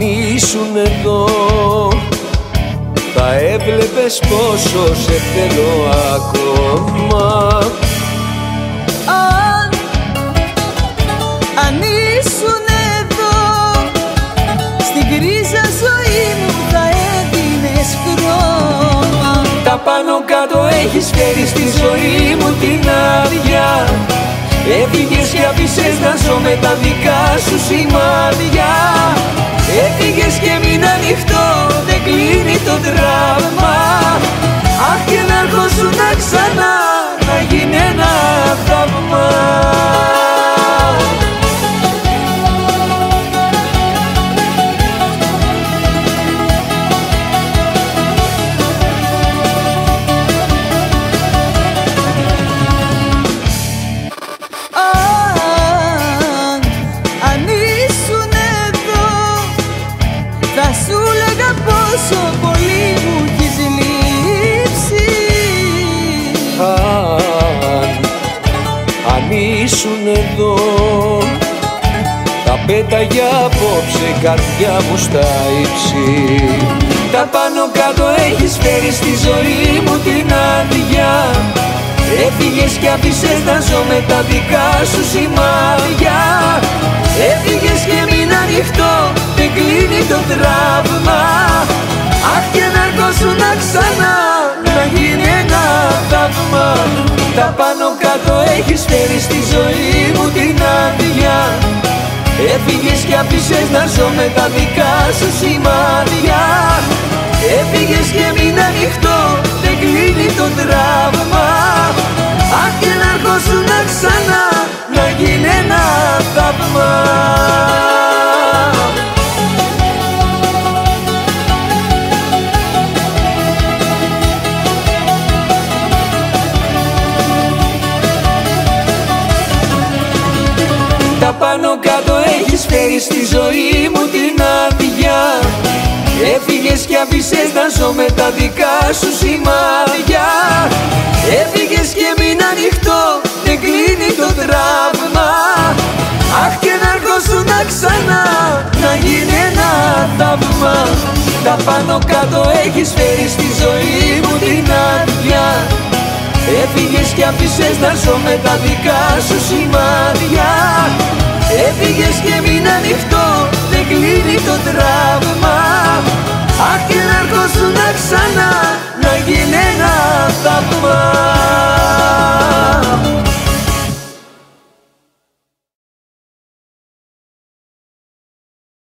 Αν ήσουν εδώ. Θα έβλεπες πόσο σε θέλω ακόμα. Αν, αν ήσουν εδώ Στην κρίζα ζωή μου θα έδινες χρώμα. Τα πάνω κάτω έχεις φέρει στη ζωή μου την άδεια. Έφυγες και άφησες να ζω με τα δικά σου σημάδια το τραύμα ήσουν εδώ. Θα πέταγε απόψε η καρδιά μου στα ύψη. Τα πάνω κάτω έχεις φέρει στη ζωή μου την άδεια. Έφυγες και άφησες να ζω με τα δικά σου σημάδια έχεις φέρει στη ζωή μου την άδεια. Έφυγες και άφησες να ζω με τα δικά σου σημάδια. Έφυγες και μην ανοιχτό, πάνω κάτω έχεις φέρει στη ζωή μου την άδεια. Έφυγες και άφησες να ζω με τα δικά σου σημάδια. Έφυγες και μην ανοιχτό, δεν κλείνει το τραύμα. Αχ και να έρχοσουν ξανά, να γίνει ένα θαύμα. Τα πάνω κάτω έχεις φέρει στη ζωή μου την άδεια. Έφυγες και άφησες να ζω με τα δικά σου σημάδια δώσουν ξανά να γίνει ένα θαύμα.